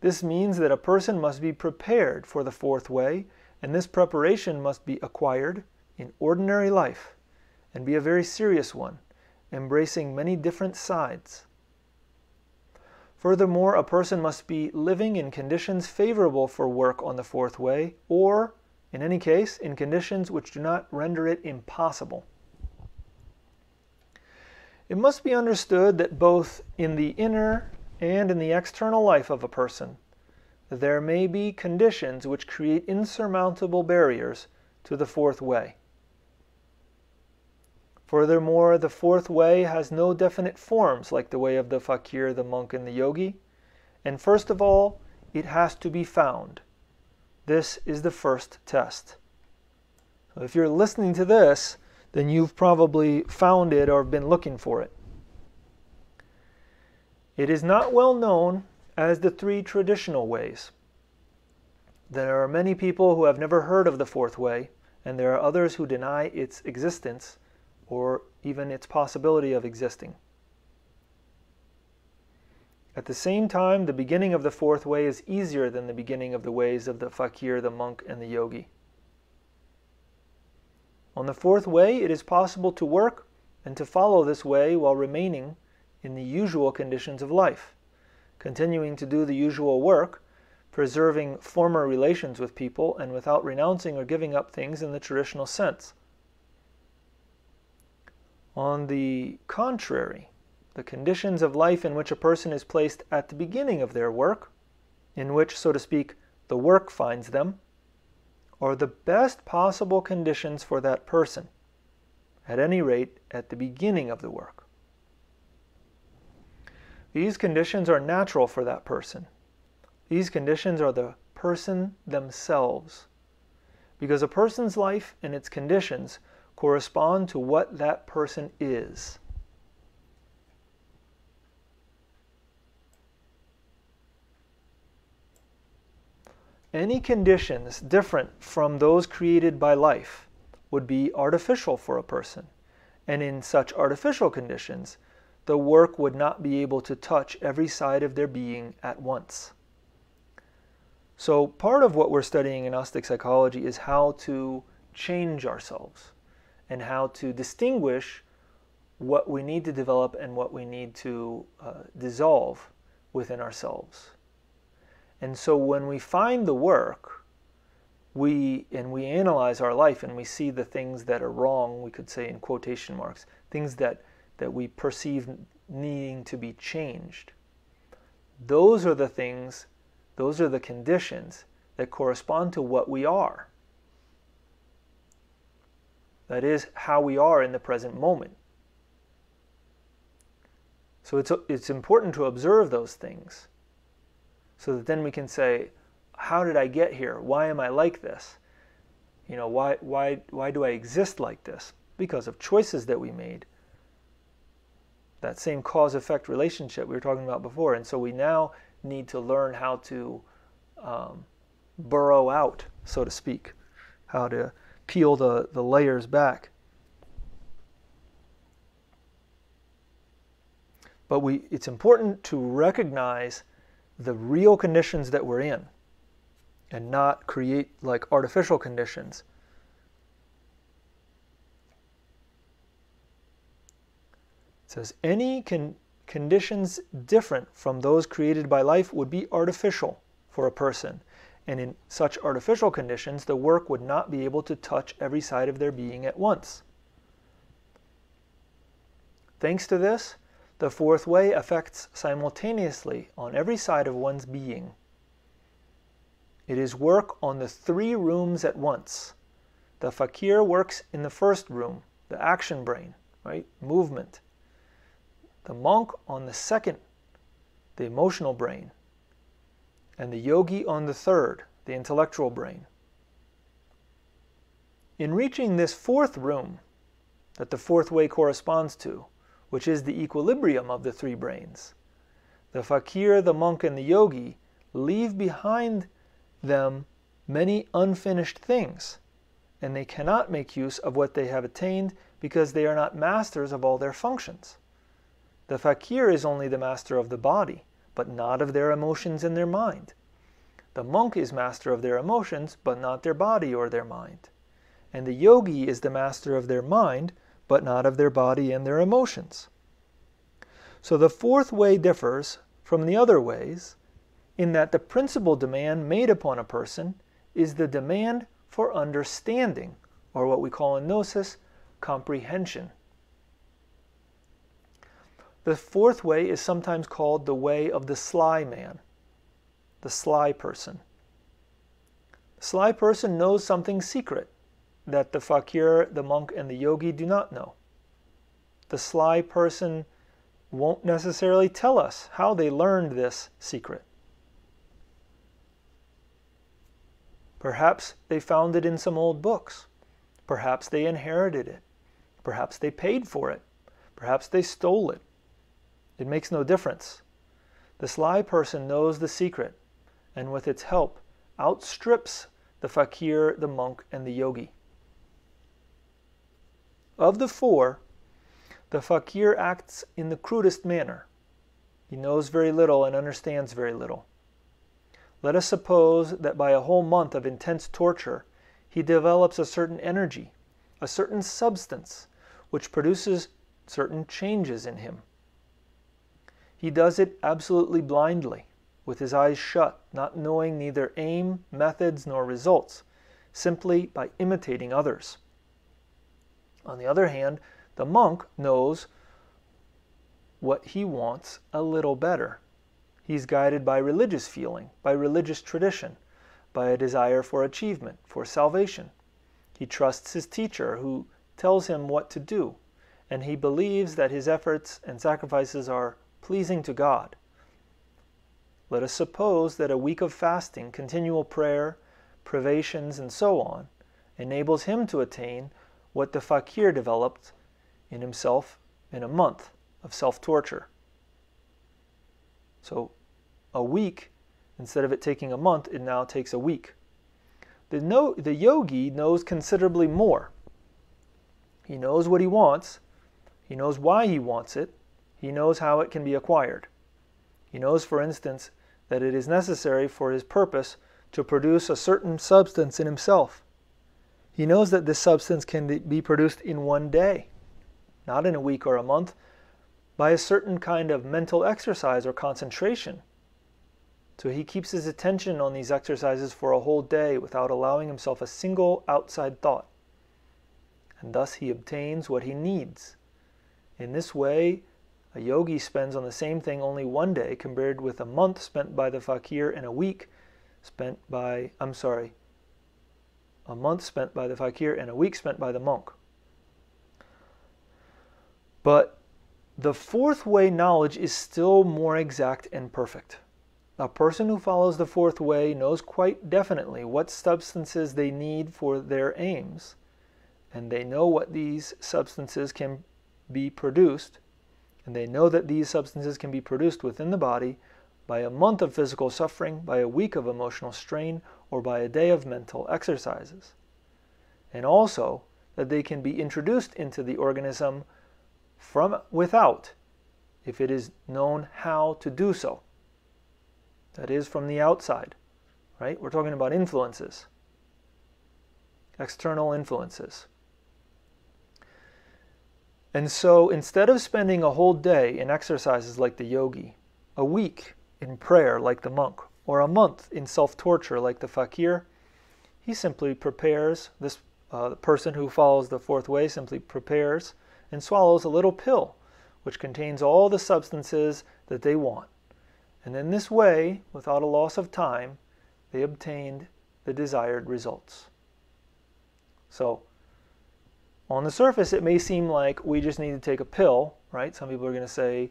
This means that a person must be prepared for the fourth way and this preparation must be acquired in ordinary life and be a very serious one, embracing many different sides. Furthermore, a person must be living in conditions favorable for work on the fourth way, or, in any case, in conditions which do not render it impossible. It must be understood that both in the inner and in the external life of a person, there may be conditions which create insurmountable barriers to the fourth way. Furthermore, the fourth way has no definite forms like the way of the fakir, the monk, and the yogi. And first of all, it has to be found. This is the first test. If you're listening to this, then you've probably found it or been looking for it. It is not well known as the three traditional ways. There are many people who have never heard of the fourth way, and there are others who deny its existence or even its possibility of existing. At the same time, the beginning of the fourth way is easier than the beginning of the ways of the fakir, the monk, and the yogi. On the fourth way, it is possible to work and to follow this way while remaining in the usual conditions of life continuing to do the usual work, preserving former relations with people, and without renouncing or giving up things in the traditional sense. On the contrary, the conditions of life in which a person is placed at the beginning of their work, in which, so to speak, the work finds them, are the best possible conditions for that person. at any rate at the beginning of the work. These conditions are natural for that person. These conditions are the person themselves. Because a person's life and its conditions correspond to what that person is. Any conditions different from those created by life would be artificial for a person, and in such artificial conditions, the work would not be able to touch every side of their being at once. So, part of what we're studying in Gnostic psychology is how to change ourselves and how to distinguish what we need to develop and what we need to uh, dissolve within ourselves. And so when we find the work, we and we analyze our life and we see the things that are wrong, we could say in quotation marks, things that that we perceive needing to be changed. Those are the things, those are the conditions that correspond to what we are. That is how we are in the present moment. So it's, it's important to observe those things so that then we can say, how did I get here? Why am I like this? You know, why, why, why do I exist like this? Because of choices that we made. That same cause effect relationship we were talking about before. And so we now need to learn how to um, burrow out, so to speak, how to peel the, the layers back. But we, it's important to recognize the real conditions that we're in and not create like artificial conditions. It says any con- conditions different from those created by life would be artificial for a person. And in such artificial conditions, the work would not be able to touch every side of their being at once. Thanks to this, the fourth way affects simultaneously on every side of one's being. It is work on the three rooms at once. The fakir works in the first room, the action brain, right? Movement. The monk on the second, the emotional brain. And the yogi on the third, the intellectual brain. In reaching this fourth room that the fourth way corresponds to, which is the equilibrium of the three brains. The fakir, the monk, and the yogi leave behind them many unfinished things, and they cannot make use of what they have attained because they are not masters of all their functions. The fakir is only the master of the body, but not of their emotions and their mind. The monk is master of their emotions, but not their body or their mind. And the yogi is the master of their mind, but not of their body and their emotions. So the fourth way differs from the other ways in that the principal demand made upon a person is the demand for understanding, or what we call in Gnosis, comprehension. The fourth way is sometimes called the way of the sly man, the sly person. The sly person knows something secret that the fakir, the monk, and the yogi do not know. The sly person won't necessarily tell us how they learned this secret. Perhaps they found it in some old books. Perhaps they inherited it. Perhaps they paid for it. Perhaps they stole it. It makes no difference. The sly person knows the secret, and with its help outstrips the fakir, the monk, and the yogi. Of the four, the fakir acts in the crudest manner. He knows very little and understands very little. Let us suppose that by a whole month of intense torture, he develops a certain energy, a certain substance, which produces certain changes in him. He does it absolutely blindly, with his eyes shut, not knowing neither aim, methods, nor results, simply by imitating others. On the other hand, the monk knows what he wants a little better. He's guided by religious feeling, by religious tradition, by a desire for achievement, for salvation. He trusts his teacher, who tells him what to do, and he believes that his efforts and sacrifices are pleasing to God. Let us suppose that a week of fasting, continual prayer, privations, and so on enables him to attain what the fakir developed in himself in a month of self torture. So, a week, instead of it taking a month, it now takes a week. The, no, the yogi knows considerably more. He knows what he wants, he knows why he wants it, he knows how it can be acquired. He knows, for instance, that it is necessary for his purpose to produce a certain substance in himself. He knows that this substance can be produced in one day, not in a week or a month, by a certain kind of mental exercise or concentration. So he keeps his attention on these exercises for a whole day without allowing himself a single outside thought. And thus he obtains what he needs. In this way, a yogi spends on the same thing only one day compared with a month spent by the fakir and a week spent by, I'm sorry, a month spent by the fakir and a week spent by the monk. But the fourth way knowledge is still more exact and perfect. A person who follows the fourth way knows quite definitely what substances they need for their aims, and they know what these substances can be produced and they know that these substances can be produced within the body by a month of physical suffering, by a week of emotional strain, or by a day of mental exercises. And also that they can be introduced into the organism from without if it is known how to do so. That is from the outside, right? We're talking about influences, external influences. And so instead of spending a whole day in exercises like the yogi, a week in prayer like the monk, or a month in self torture like the fakir, he simply prepares, this uh, person who follows the fourth way simply prepares and swallows a little pill which contains all the substances that they want. And in this way, without a loss of time, they obtained the desired results. So, on the surface, it may seem like we just need to take a pill, right? Some people are going to say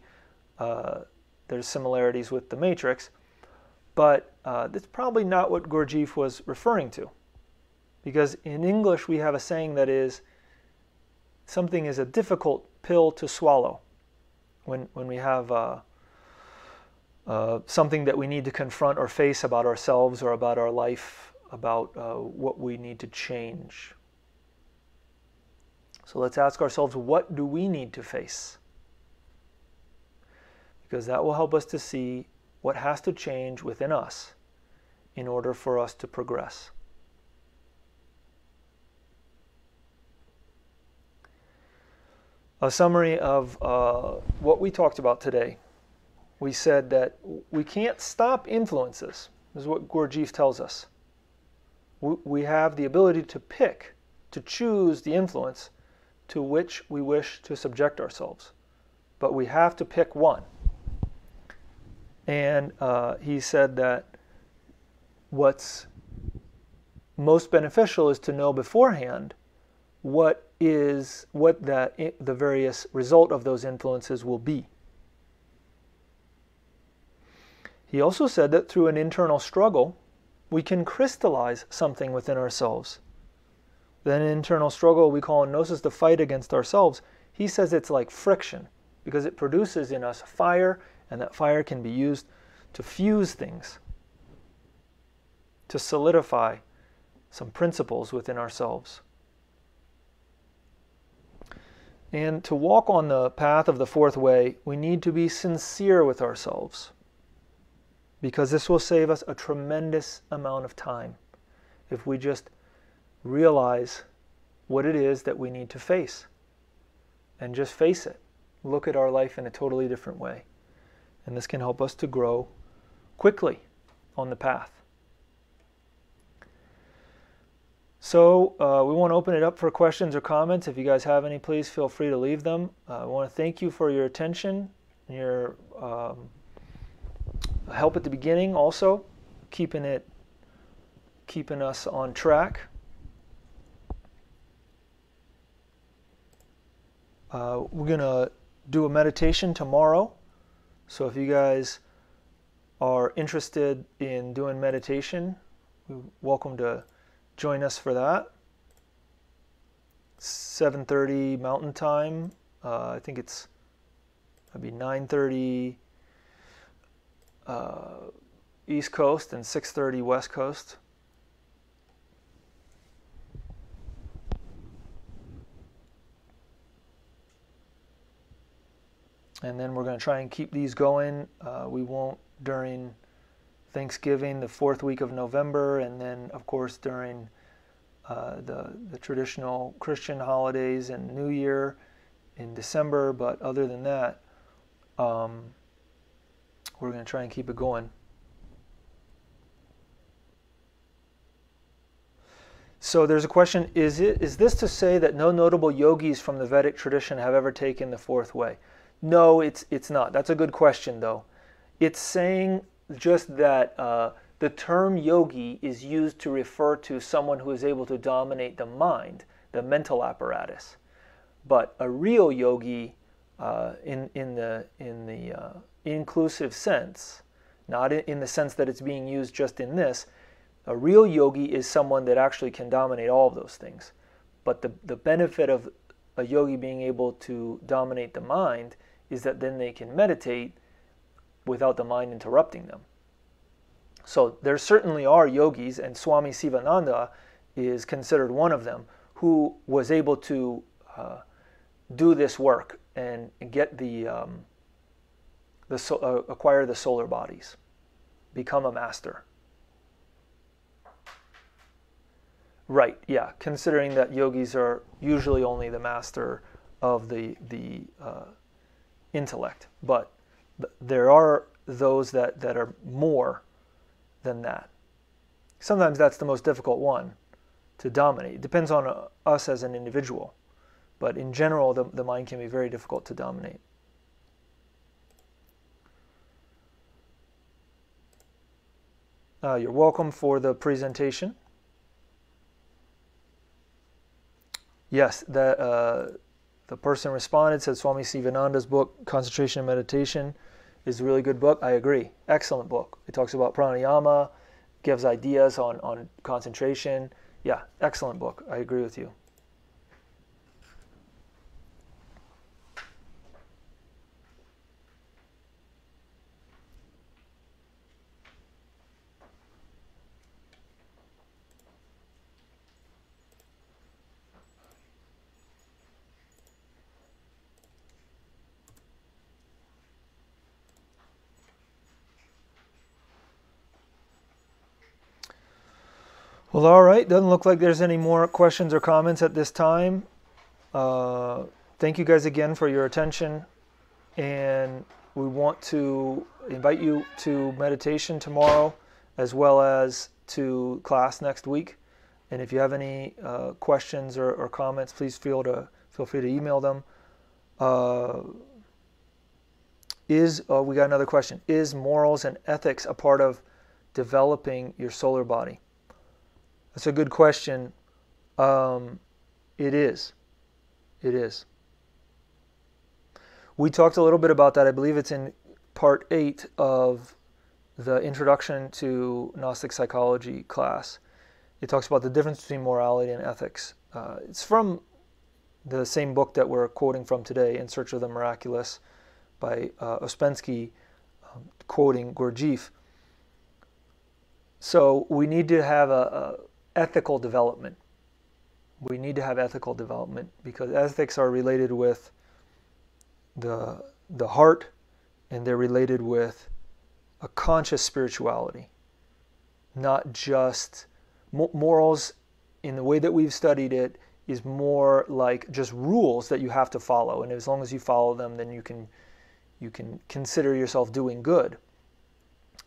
uh, there's similarities with the Matrix, but uh, that's probably not what Gurdjieff was referring to. Because in English, we have a saying that is something is a difficult pill to swallow when, when we have uh, uh, something that we need to confront or face about ourselves or about our life, about uh, what we need to change. So let's ask ourselves what do we need to face? Because that will help us to see what has to change within us in order for us to progress. A summary of uh, what we talked about today. We said that we can't stop influences. This is what Gurdjieff tells us. We have the ability to pick, to choose the influence to which we wish to subject ourselves. But we have to pick one. And uh, he said that what's most beneficial is to know beforehand what is what the, the various result of those influences will be. He also said that through an internal struggle, we can crystallize something within ourselves then internal struggle we call gnosis the fight against ourselves. He says it's like friction because it produces in us fire, and that fire can be used to fuse things, to solidify some principles within ourselves. And to walk on the path of the fourth way, we need to be sincere with ourselves because this will save us a tremendous amount of time if we just realize what it is that we need to face and just face it. Look at our life in a totally different way. And this can help us to grow quickly on the path. So, uh, we want to open it up for questions or comments. If you guys have any, please feel free to leave them. Uh, I want to thank you for your attention, your um, help at the beginning, also keeping it, keeping us on track. Uh, we're going to do a meditation tomorrow. So if you guys are interested in doing meditation, you're welcome to join us for that. 7:30 Mountain Time. Uh, I think it's that'd be 9:30 uh, East Coast and 6:30 West Coast. And then we're going to try and keep these going. Uh, we won't during Thanksgiving, the fourth week of November, and then, of course, during uh, the, the traditional Christian holidays and New Year in December. But other than that, um, we're going to try and keep it going. So there's a question: Is it is this to say that no notable yogis from the Vedic tradition have ever taken the fourth way? No, it's it's not. That's a good question, though. It's saying just that uh, the term yogi is used to refer to someone who is able to dominate the mind, the mental apparatus. But a real yogi, uh, in in the in the uh, inclusive sense, not in, in the sense that it's being used just in this, a real yogi is someone that actually can dominate all of those things. But the, the benefit of a yogi being able to dominate the mind is that then they can meditate without the mind interrupting them. So there certainly are yogis, and Swami Sivananda is considered one of them, who was able to uh, do this work and get the, um, the so, uh, acquire the solar bodies, become a master. Right, yeah, considering that yogis are usually only the master of the, the uh, intellect, but there are those that, that are more than that. Sometimes that's the most difficult one to dominate. It depends on uh, us as an individual, but in general, the, the mind can be very difficult to dominate. Uh, you're welcome for the presentation. Yes, that uh, the person responded said Swami Sivananda's book, Concentration and Meditation, is a really good book. I agree. Excellent book. It talks about pranayama, gives ideas on, on concentration. Yeah, excellent book. I agree with you. Well, all right. Doesn't look like there's any more questions or comments at this time. Uh, thank you guys again for your attention. And we want to invite you to meditation tomorrow as well as to class next week. And if you have any uh, questions or, or, comments, please feel to feel free to email them. Uh, is uh, we got another question? Is morals and ethics a part of developing your solar body? That's a good question. Um, it is. It is. We talked a little bit about that. I believe it's in part eight of the Introduction to Gnostic Psychology class. It talks about the difference between morality and ethics. Uh, it's from the same book that we're quoting from today, In Search of the Miraculous, by uh, Ouspensky, um, quoting Gurdjieff. So we need to have a, ethical development. We need to have ethical development because ethics are related with the, the heart and they're related with a conscious spirituality, not just morals in the way that we've studied it is more like just rules that you have to follow and as long as you follow them then you can you can consider yourself doing good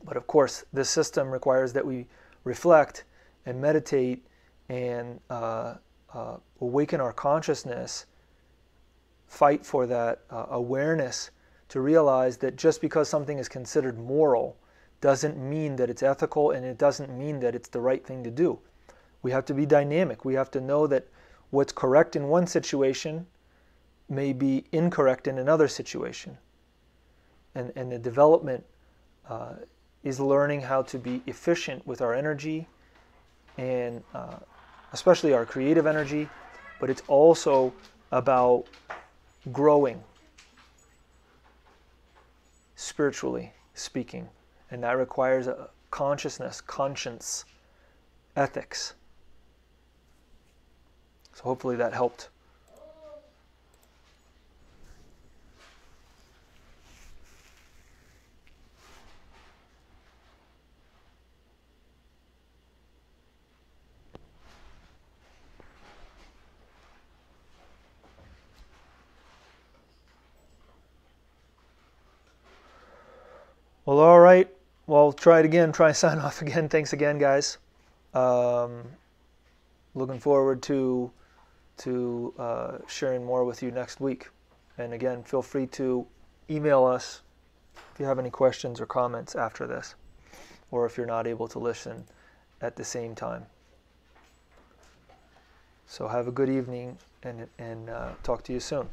but of course this system requires that we reflect and meditate and uh, uh, awaken our consciousness, fight for that uh, awareness to realize that just because something is considered moral doesn't mean that it's ethical and it doesn't mean that it's the right thing to do. We have to be dynamic. We have to know that what's correct in one situation may be incorrect in another situation. And, and the development uh, is learning how to be efficient with our energy and uh, especially our creative energy, but it's also about growing spiritually speaking. And that requires a consciousness, conscience, ethics. So hopefully that helped. Well, all right. Well, try it again. Try sign off again. Thanks again, guys. Um, looking forward to to uh, sharing more with you next week. And again, feel free to email us if you have any questions or comments after this, or if you're not able to listen at the same time. So have a good evening and, and uh, talk to you soon.